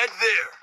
head there.